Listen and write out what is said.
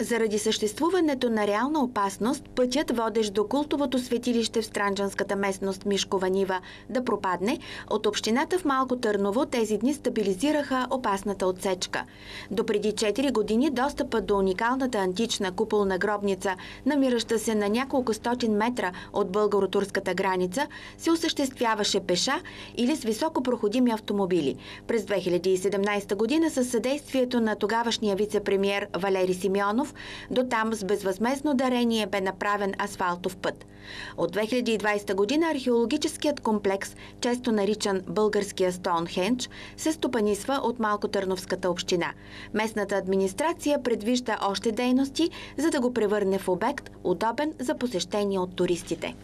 Заради съществуването на реална опасност, пътят, водещ до култовото светилище в Странджанската местност Мишкова Нива, да пропадне, от общината в Малко Търново тези дни стабилизираха опасната отсечка. До преди 4 години достъпът до уникалната антична куполна гробница, намираща се на няколко стотин метра от българо-турската граница, се осъществяваше пеша или с високопроходими автомобили. През 2017 година със съдействието на тогавашния вице-премьер Валери Симеонов Иванов, до там с безвъзмезно дарение бе направен асфалтов път. От 2020 година археологическият комплекс, често наричан българския Стоунхендж, се стопанисва от Малкотърновската община. Местната администрация предвижда още дейности, за да го превърне в обект, удобен за посещение от туристите.